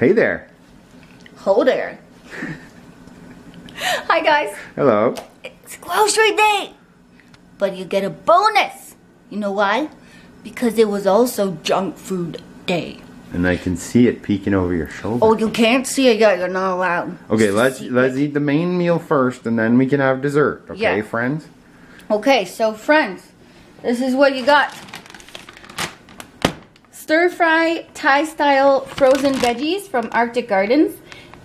Hey there. Ho there. Hi guys. Hello. It's grocery day. But you get a bonus. You know why? Because it was also junk food day. And I can see it peeking over your shoulder. Oh, you can't see it yet. You're not allowed. Okay, let's let's it. eat the main meal first, and then we can have dessert. Okay, Yeah. friends. Okay, so friends, this is what you got. Stir fry Thai style frozen veggies from Arctic Gardens.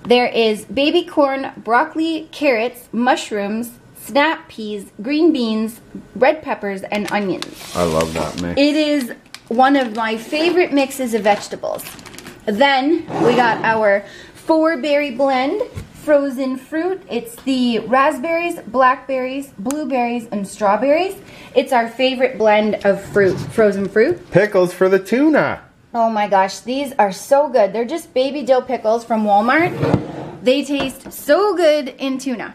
There is baby corn, broccoli, carrots, mushrooms, snap peas, green beans, red peppers, and onions. I love that mix. It is one of my favorite mixes of vegetables. Then we got our four berry blend frozen fruit. It's the raspberries, blackberries, blueberries, and strawberries. It's our favorite blend of fruit, frozen fruit. Pickles for the tuna. Oh my gosh, these are so good. They're just baby dill pickles from Walmart. They taste so good in tuna.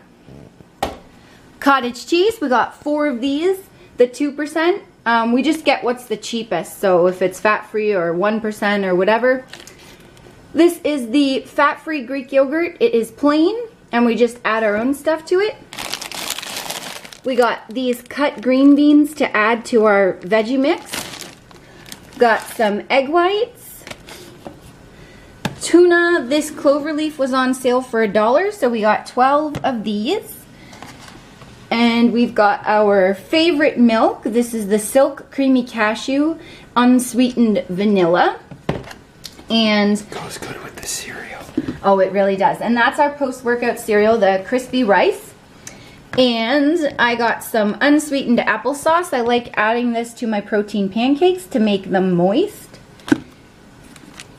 Cottage cheese, we got four of these, the 2%. Um, we just get what's the cheapest, so if it's fat free or 1% or whatever. This is the fat free Greek yogurt. It is plain, and we just add our own stuff to it. We got these cut green beans to add to our veggie mix. Got some egg whites. Tuna, this clover leaf was on sale for a dollar, so we got 12 of these. And we've got our favorite milk. This is the Silk Creamy Cashew Unsweetened Vanilla. And it Goes good with the cereal. Oh, it really does. And that's our post-workout cereal, the crispy rice. And I got some unsweetened applesauce. I like adding this to my protein pancakes to make them moist.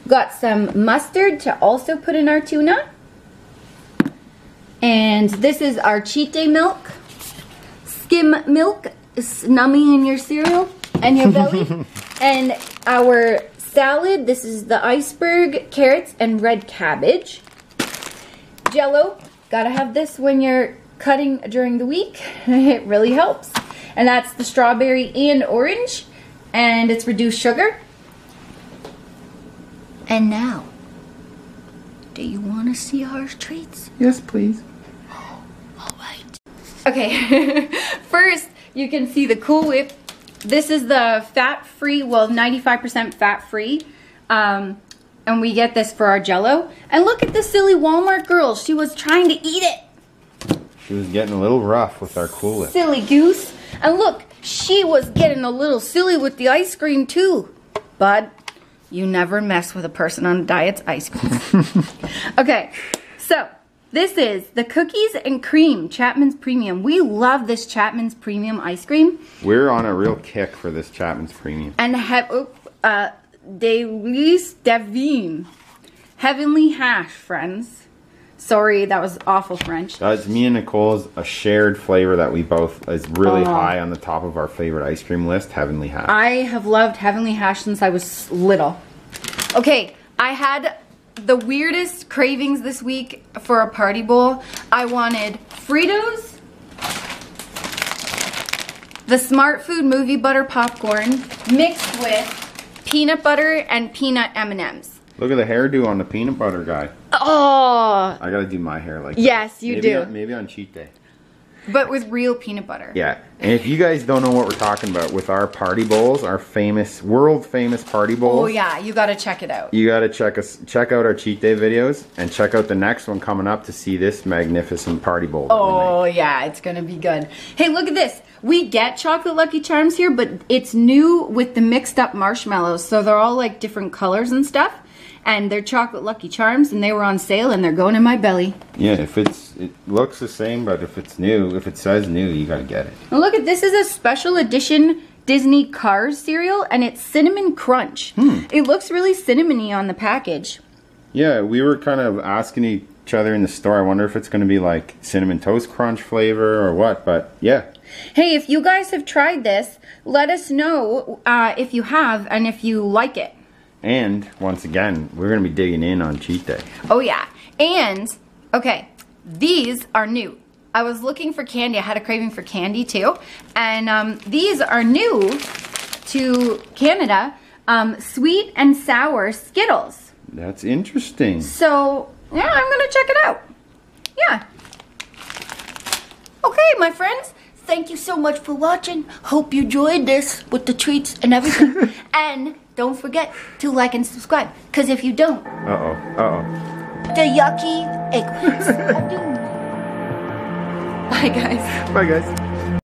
Got some mustard to also put in our tuna. And this is our cheat day milk. Skim milk is nummy in your cereal and your belly. and our salad, this is the iceberg, carrots, and red cabbage. Jello, gotta have this when you're cutting during the week. it really helps. And that's the strawberry and orange, and it's reduced sugar. And now, do you want to see our treats? Yes, please. All right. Okay, first you can see the Cool Whip. This is the fat-free, well, 95% fat-free. Um, and we get this for our Jello. And look at this silly Walmart girl. She was trying to eat it. She was getting a little rough with our cooler. Silly goose. And look, she was getting a little silly with the ice cream too. But you never mess with a person on a diet's ice cream. okay, so this is the cookies and cream Chapman's Premium. We love this Chapman's Premium ice cream. We're on a real kick for this Chapman's Premium. And have oh, uh, Delis Devine. Heavenly hash, friends. Sorry, that was awful French. That's me and Nicole's a shared flavor that we both is really Oh. high on the top of our favorite ice cream list, Heavenly Hash. I have loved Heavenly Hash since I was little. Okay, I had the weirdest cravings this week for a party bowl. I wanted Fritos, the Smartfood movie butter popcorn mixed with peanut butter and peanut M&Ms. Look at the hairdo on the peanut butter guy. Oh, I gotta do my hair like Yes, that. you maybe do. On, maybe on cheat day. But with real peanut butter. Yeah, and if you guys don't know what we're talking about with our party bowls, our famous, world famous party bowls. Oh yeah, you gotta check it out. You gotta check us, check out our cheat day videos, and check out the next one coming up to see this magnificent party bowl. Oh yeah, it's gonna be good. Hey, look at this. We get chocolate Lucky Charms here, but it's new with the mixed up marshmallows. So they're all like different colors and stuff. And they're chocolate Lucky Charms, and they were on sale, and they're going in my belly. Yeah, if it's, it looks the same, but if it's new, if it says new, you gotta get it. And look at this is a special edition Disney Cars cereal, and it's cinnamon crunch. Hmm. It looks really cinnamony on the package. Yeah, we were kind of asking each other in the store. I wonder if it's gonna be like cinnamon toast crunch flavor or what. But yeah, Hey, if you guys have tried this, let us know uh, if you have and if you like it. And once again, we're gonna be digging in on cheat day. Oh yeah. And okay, these are new. I was looking for candy. I had a craving for candy too. And um, these are new to Canada. Um, sweet and sour Skittles. That's interesting. So, yeah, I'm gonna check it out. Yeah. Okay, my friends, thank you so much for watching. Hope you enjoyed this with the treats and everything. and don't forget to like and subscribe, because if you don't, Uh oh. Uh-oh. the yucky eggplants. Bye, guys. Bye, guys.